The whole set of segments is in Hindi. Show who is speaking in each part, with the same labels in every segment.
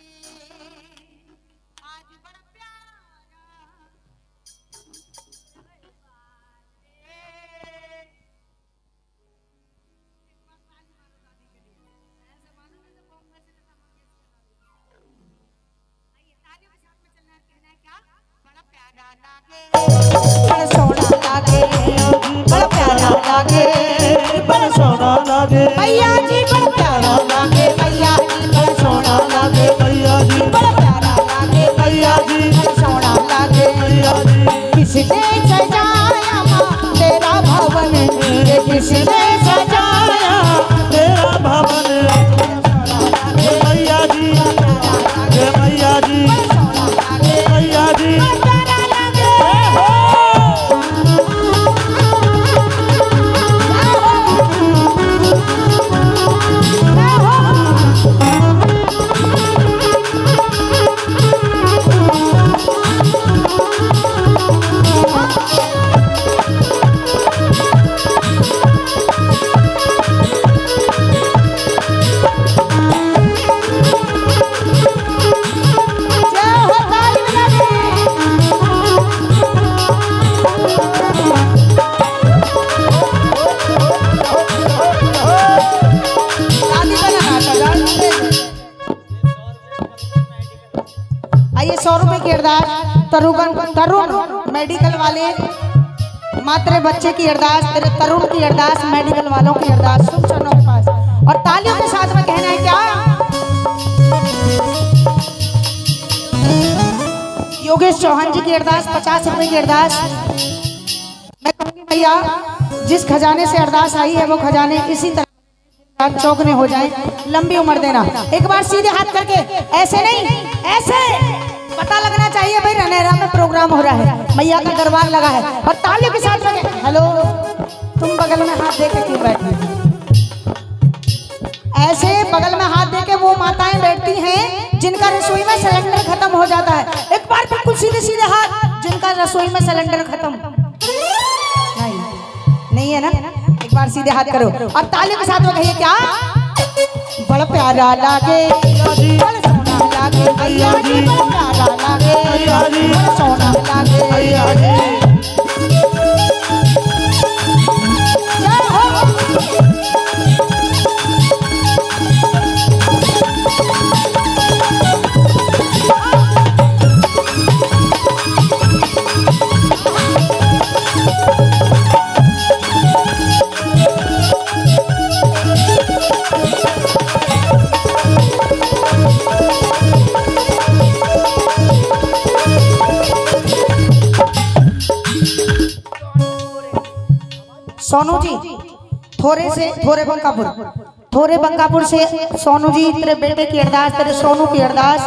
Speaker 1: me.
Speaker 2: किसने सौ रुपए की अरदास तरुण तरुण मेडिकल वाले मात्र बच्चे की अरदास, तेरे तरुण की अरदास मेडिकल वालों की अरदास, सुन चरणों के पास। और तालियों के साथ में कहना है क्या? योगेश चौहान जी की अरदास, पचास रुपए की अरदास। मैं कहूँगी, भैया, जिस खजाने से अरदास आई है, वो खजाने इसी तरह रात चौकने हो जाए। लंबी उम्र देना। एक बार सीधे हाथ करके, ऐसे नहीं, ऐसे। पता लगना चाहिए भाई रनेरा में प्रोग्राम हो रहा है। मैया का दरबार लगा है। और तालियों के साथ हेलो तुम बगल में हाथ दे के क्यों बैठी ऐसे बगल में हाथ दे के वो माताएँ बैठती हैं, जिनका रसोई में सिलेंडर खत्म हो जाता है। एक बार बिल्कुल सीधे सीधे हाथ, जिनका रसोई में सिलेंडर खत्म। नहीं नहीं है ना? एक बार सीधे हाथ करो। और ताली के साथ में कहिए क्या? बड़ा प्यारा लागे, बड़ा प्यारा लागे सोना लागे। सोनू जी थोड़े से थोड़े बंकापुर। थोड़े बंकापुर से सोनू जी तेरे बेटे की अरदास तेरे सोनू की अरदास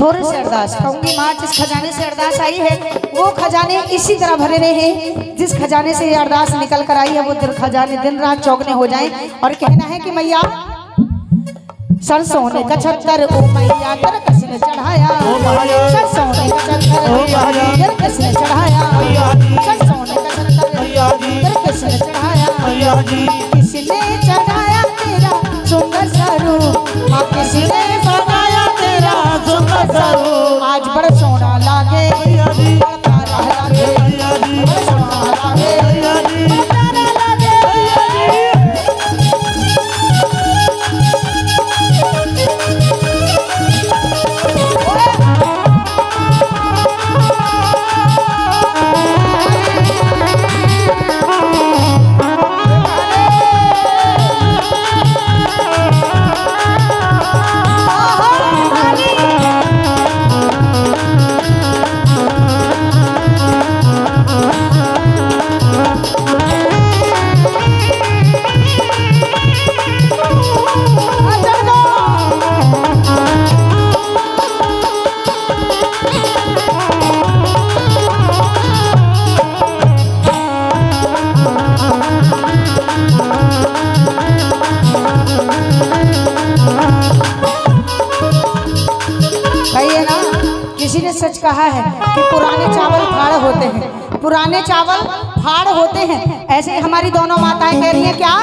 Speaker 2: थोड़े से अरदास। कहूँगी माँ जिस खजाने से अरदास आई है वो खजाने इसी तरह भरे रहे हैं जिस खजाने से ये अरदास निकल कर आई है वो दिल खजाने दिन रात चौकने हो जाए। और कहना है कि मैया सरसों ने कछत्तर ओ मैया कर किसने चढ़ाया।
Speaker 1: ओ मैया।
Speaker 2: सरसों ने कछत्तर
Speaker 1: ओ मैया।
Speaker 2: कर किसने चढ़ाया।
Speaker 1: मैया
Speaker 2: सरसों ने कछत्तर किसने चढ़ाया
Speaker 1: मैया जी।
Speaker 2: किसने सच कहा है कि पुराने चावल फाड़ होते हैं। पुराने चावल फाड़ होते हैं। ऐसे हमारी दोनों माताएँ कह रही हैं, क्या?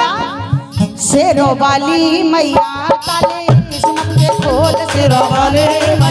Speaker 2: शेरों वाली मैया शेरों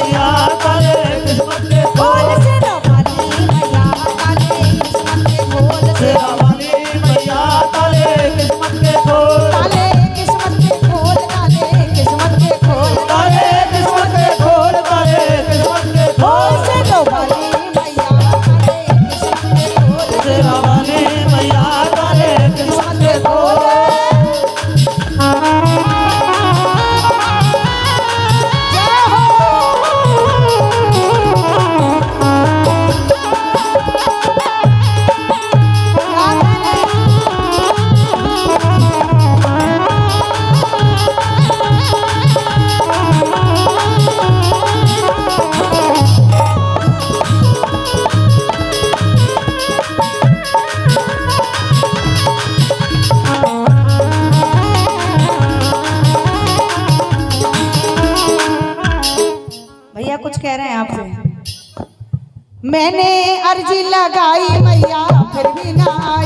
Speaker 2: मैंने अर्जी लगाई मैया फिर भी ना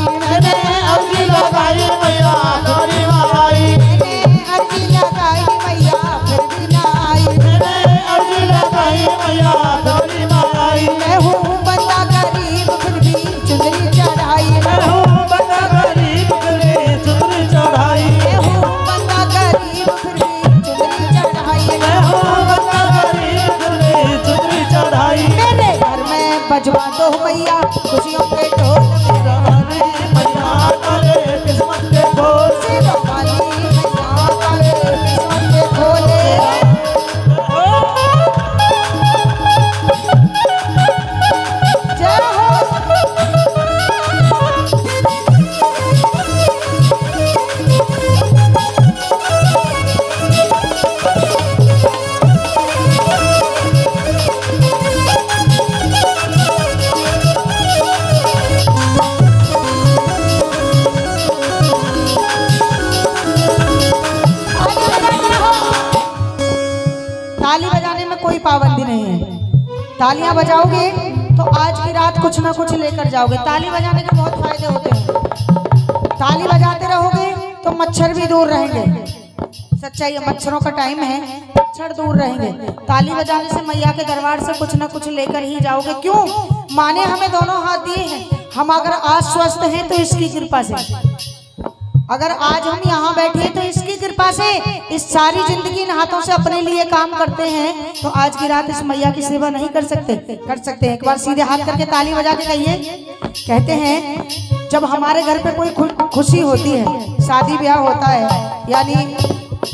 Speaker 1: मैया।
Speaker 2: तालियाँ बजाओगे तो आज की रात कुछ ना कुछ लेकर जाओगे। ताली बजाने के बहुत फ़ायदे होते हैं। ताली बजाते रहोगे तो मच्छर भी दूर रहेंगे। सच्चाई है मच्छरों का टाइम है, मच्छर दूर रहेंगे। ताली बजाने से मैया के दरबार से कुछ ना कुछ लेकर ही जाओगे। क्यों? माने हमें दोनों हाथ दिए हैं। हम अगर आज स्वस्थ हैं तो इसकी कृपा से। अगर आज हम यहाँ बैठे हैं तो इसकी कृपा से इस सारी ज़िंदगी इन हाथों से अपने लिए काम करते हैं तो आज की रात इस मैया की सेवा नहीं कर सकते। कर सकते हैं। एक बार सीधे हाथ करके ताली बजा के कहिए। कहते हैं, जब हमारे घर पे कोई खुशी होती है, शादी ब्याह होता है, यानी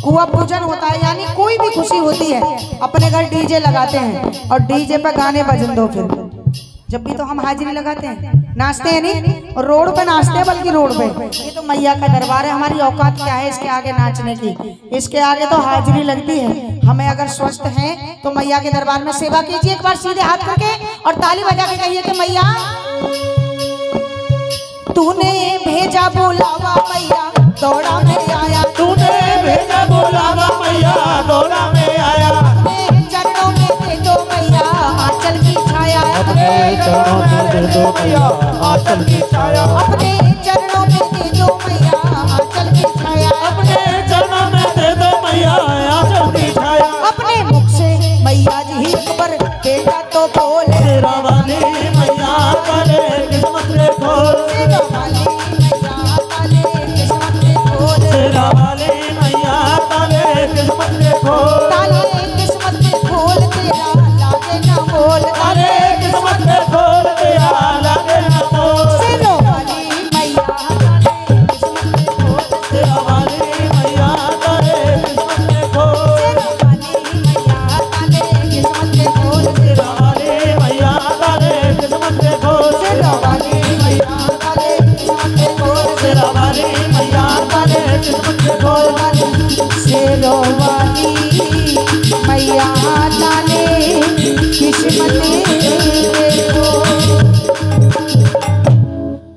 Speaker 2: कुआ पूजन होता है, यानी कोई भी खुशी होती है, अपने घर डीजे लगाते हैं और डीजे पर गाने बजन दो फिर। जब भी तो हम हाजिरी लगाते हैं। नाचते हैं नहीं? रोड पे नाचते हैं बल्कि रोड पे। ये तो मैया का दरबार है, हमारी औकात क्या है इसके आगे नाचने की? इसके आगे तो हाजिरी लगती है। हमें अगर स्वस्थ हैं तो मैया के दरबार में सेवा कीजिए, एक बार सीधे हाथ करके और ताली बजा के कहिए कि मैया, तूने भेजा बोला मैया, दौड़ा दे दो मैया आसन की छाया।
Speaker 1: अपने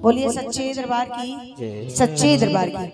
Speaker 2: बोलिए सच्चे दरबार की सच्चे दरबार की।